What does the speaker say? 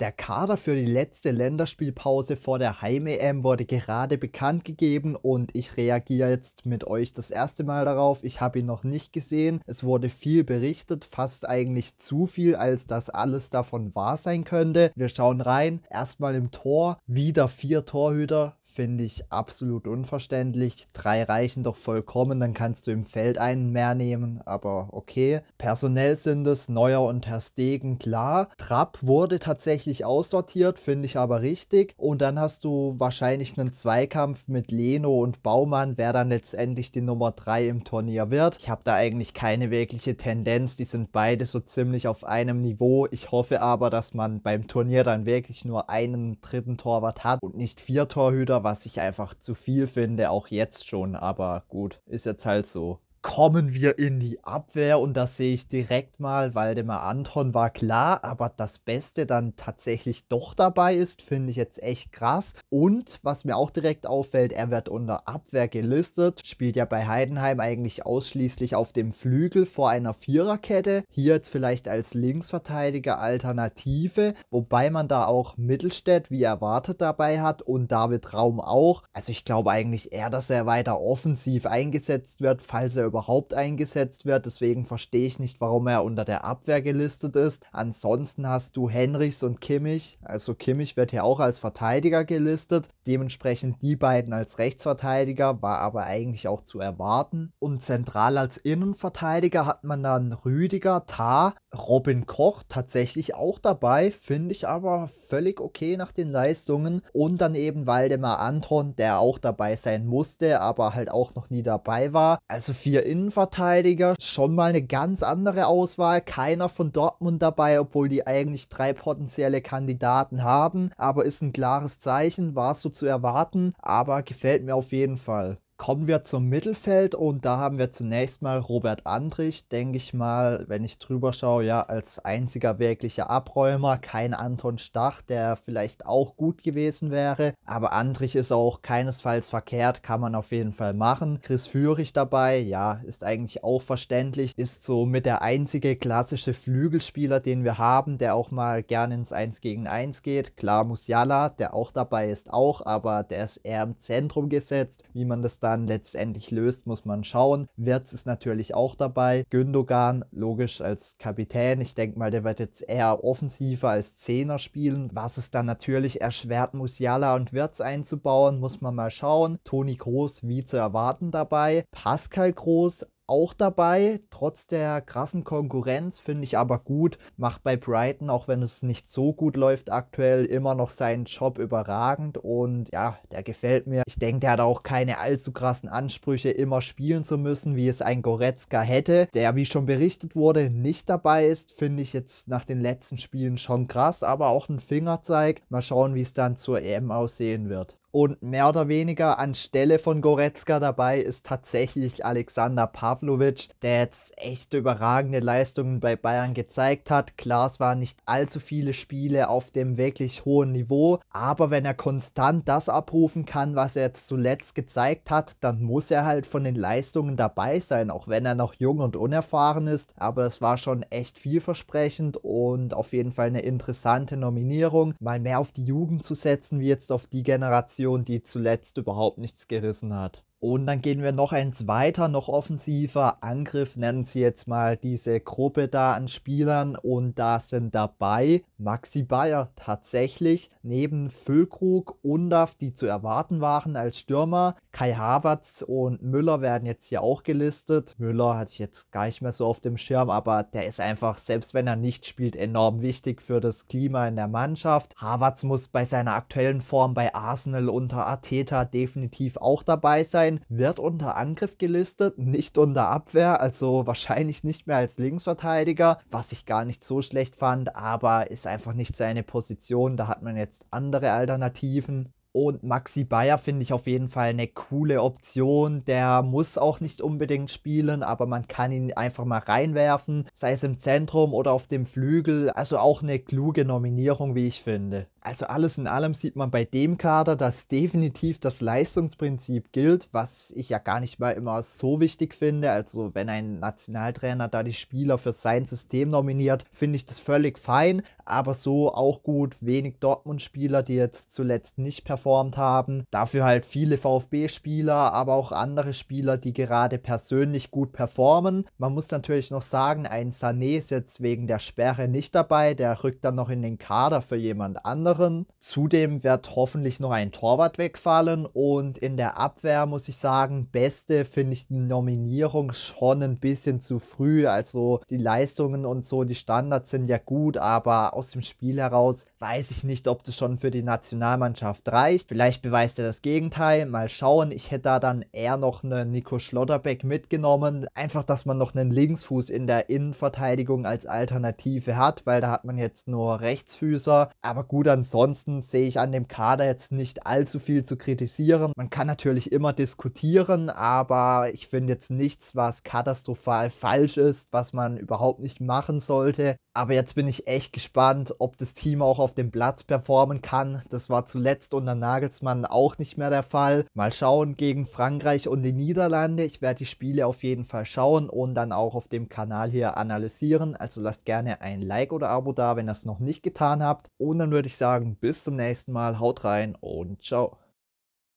Der Kader für die letzte Länderspielpause vor der Heim-EM wurde gerade bekannt gegeben und ich reagiere jetzt mit euch das erste Mal darauf. Ich habe ihn noch nicht gesehen. Es wurde viel berichtet, fast eigentlich zu viel, als dass alles davon wahr sein könnte. Wir schauen rein. Erstmal im Tor. Wieder vier Torhüter. Finde ich absolut unverständlich. Drei reichen doch vollkommen, dann kannst du im Feld einen mehr nehmen, aber okay. Personell sind es Neuer und Herr Stegen, klar. Trapp wurde tatsächlich tatsächlich aussortiert, finde ich aber richtig. Und dann hast du wahrscheinlich einen Zweikampf mit Leno und Baumann, wer dann letztendlich die Nummer 3 im Turnier wird. Ich habe da eigentlich keine wirkliche Tendenz, die sind beide so ziemlich auf einem Niveau. Ich hoffe aber, dass man beim Turnier dann wirklich nur einen dritten Torwart hat und nicht vier Torhüter, was ich einfach zu viel finde, auch jetzt schon. Aber gut, ist jetzt halt so kommen wir in die Abwehr und da sehe ich direkt mal, Waldemar Anton war klar, aber das Beste dann tatsächlich doch dabei ist, finde ich jetzt echt krass. Und was mir auch direkt auffällt, er wird unter Abwehr gelistet, spielt ja bei Heidenheim eigentlich ausschließlich auf dem Flügel vor einer Viererkette. Hier jetzt vielleicht als Linksverteidiger Alternative, wobei man da auch Mittelstädt wie erwartet dabei hat und David Raum auch. Also ich glaube eigentlich eher, dass er weiter offensiv eingesetzt wird, falls er überhaupt eingesetzt wird. Deswegen verstehe ich nicht, warum er unter der Abwehr gelistet ist. Ansonsten hast du Henrichs und Kimmich. Also Kimmich wird hier auch als Verteidiger gelistet. Dementsprechend die beiden als Rechtsverteidiger, war aber eigentlich auch zu erwarten. Und zentral als Innenverteidiger hat man dann Rüdiger, Tar, Robin Koch tatsächlich auch dabei. Finde ich aber völlig okay nach den Leistungen. Und dann eben Waldemar Anton, der auch dabei sein musste, aber halt auch noch nie dabei war. Also vier vier Innenverteidiger. Schon mal eine ganz andere Auswahl. Keiner von Dortmund dabei, obwohl die eigentlich drei potenzielle Kandidaten haben. Aber ist ein klares Zeichen, war so zu erwarten. Aber gefällt mir auf jeden Fall. Kommen wir zum Mittelfeld und da haben wir zunächst mal Robert Andrich, denke ich mal, wenn ich drüber schaue, ja, als einziger wirklicher Abräumer, kein Anton Stach, der vielleicht auch gut gewesen wäre, aber Andrich ist auch keinesfalls verkehrt, kann man auf jeden Fall machen. Chris Führig dabei, ja, ist eigentlich auch verständlich, ist so mit der einzige klassische Flügelspieler, den wir haben, der auch mal gerne ins 1 gegen 1 geht. Klar, Musiala, der auch dabei ist, auch, aber der ist eher im Zentrum gesetzt, wie man das da dann letztendlich löst, muss man schauen. Wirtz ist natürlich auch dabei. Gündogan, logisch als Kapitän. Ich denke mal, der wird jetzt eher offensiver als Zehner spielen. Was es dann natürlich erschwert, Musiala und Wirtz einzubauen, muss man mal schauen. Toni Groß wie zu erwarten dabei. Pascal Groß auch dabei, trotz der krassen Konkurrenz, finde ich aber gut. Macht bei Brighton, auch wenn es nicht so gut läuft aktuell, immer noch seinen Job überragend und ja, der gefällt mir. Ich denke, der hat auch keine allzu krassen Ansprüche, immer spielen zu müssen, wie es ein Goretzka hätte, der, wie schon berichtet wurde, nicht dabei ist, finde ich jetzt nach den letzten Spielen schon krass, aber auch ein Fingerzeig. Mal schauen, wie es dann zur EM aussehen wird. Und mehr oder weniger anstelle von Goretzka dabei ist tatsächlich Alexander Pavlovic, der jetzt echt überragende Leistungen bei Bayern gezeigt hat. Klar, es waren nicht allzu viele Spiele auf dem wirklich hohen Niveau, aber wenn er konstant das abrufen kann, was er jetzt zuletzt gezeigt hat, dann muss er halt von den Leistungen dabei sein, auch wenn er noch jung und unerfahren ist. Aber es war schon echt vielversprechend und auf jeden Fall eine interessante Nominierung, mal mehr auf die Jugend zu setzen, wie jetzt auf die Generation Aktion, die zuletzt überhaupt nichts gerissen hat. Und dann gehen wir noch eins weiter, noch offensiver. Angriff nennen sie jetzt mal diese Gruppe da an Spielern. Und da sind dabei Maxi Bayer tatsächlich, neben Füllkrug, Undaf, die zu erwarten waren als Stürmer. Kai Havertz und Müller werden jetzt hier auch gelistet. Müller hatte ich jetzt gar nicht mehr so auf dem Schirm, aber der ist einfach, selbst wenn er nicht spielt, enorm wichtig für das Klima in der Mannschaft. Havertz muss bei seiner aktuellen Form bei Arsenal unter Ateta definitiv auch dabei sein, wird unter Angriff gelistet, nicht unter Abwehr, also wahrscheinlich nicht mehr als Linksverteidiger, was ich gar nicht so schlecht fand, aber ist einfach nicht seine Position, da hat man jetzt andere Alternativen. Und Maxi Bayer finde ich auf jeden Fall eine coole Option. Der muss auch nicht unbedingt spielen, aber man kann ihn einfach mal reinwerfen, sei es im Zentrum oder auf dem Flügel. Also auch eine kluge Nominierung, wie ich finde. Also alles in allem sieht man bei dem Kader, dass definitiv das Leistungsprinzip gilt, was ich ja gar nicht mal immer so wichtig finde. Also wenn ein Nationaltrainer da die Spieler für sein System nominiert, finde ich das völlig fein, aber so auch gut. Wenig Dortmund-Spieler, die jetzt zuletzt nicht performt haben. Dafür halt viele VfB-Spieler, aber auch andere Spieler, die gerade persönlich gut performen. Man muss natürlich noch sagen, ein Sané ist jetzt wegen der Sperre nicht dabei. Der rückt dann noch in den Kader für jemand anderen. Zudem wird hoffentlich noch ein Torwart wegfallen und in der Abwehr muss ich sagen, beste finde ich die Nominierung schon ein bisschen zu früh. Also die Leistungen und so, die Standards sind ja gut, aber aus dem Spiel heraus weiß ich nicht, ob das schon für die Nationalmannschaft reicht. Vielleicht beweist er das Gegenteil. Mal schauen. Ich hätte da dann eher noch einen Nico Schlotterbeck mitgenommen. Einfach, dass man noch einen Linksfuß in der Innenverteidigung als Alternative hat, weil da hat man jetzt nur Rechtsfüßer. Aber gut, ansonsten sehe ich an dem Kader jetzt nicht allzu viel zu kritisieren. Man kann natürlich immer diskutieren, aber ich finde jetzt nichts, was katastrophal falsch ist, was man überhaupt nicht machen sollte. Aber jetzt bin ich echt gespannt, ob das Team auch auf dem Platz performen kann. Das war zuletzt unter Nagelsmann auch nicht mehr der Fall. Mal schauen gegen Frankreich und die Niederlande. Ich werde die Spiele auf jeden Fall schauen und dann auch auf dem Kanal hier analysieren. Also lasst gerne ein Like oder Abo da, wenn ihr es noch nicht getan habt. Und dann würde ich sagen, bis zum nächsten Mal. Haut rein und ciao.